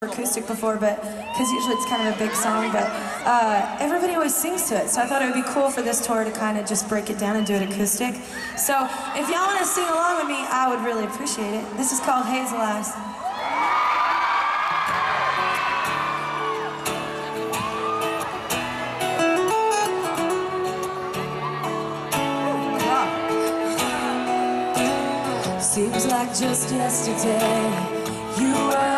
acoustic before, but because usually it's kind of a big song, but uh, everybody always sings to it. So I thought it would be cool for this tour to kind of just break it down and do it acoustic. So if y'all want to sing along with me, I would really appreciate it. This is called Hazel Eyes. Seems like just yesterday you were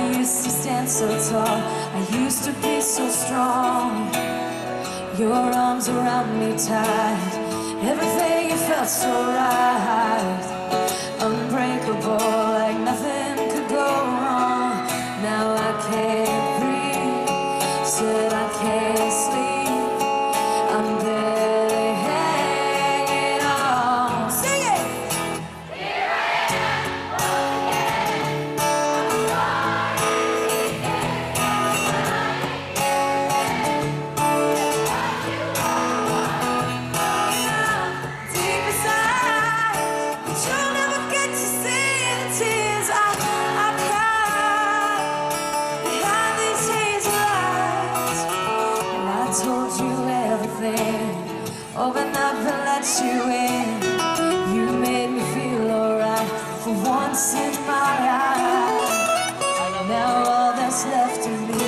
I used to stand so tall, I used to be so strong. Your arms around me tight, everything felt so right. Everything, oh, open up and let you in. You made me feel alright for once in my life. Now all that's left of me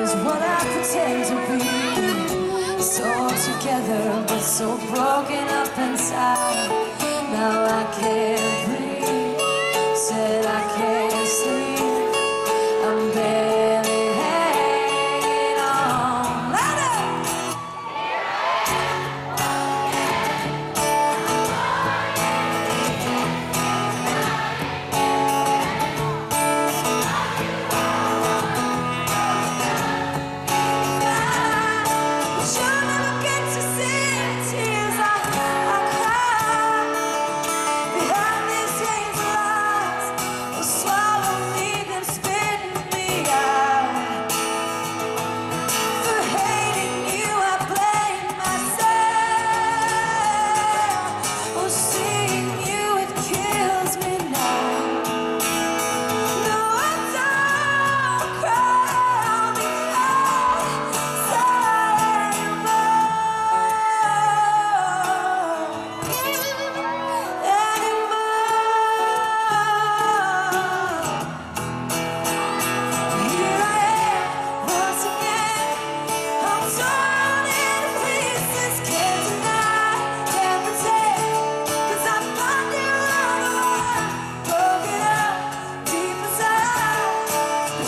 is what I pretend to be. So together, but so broken up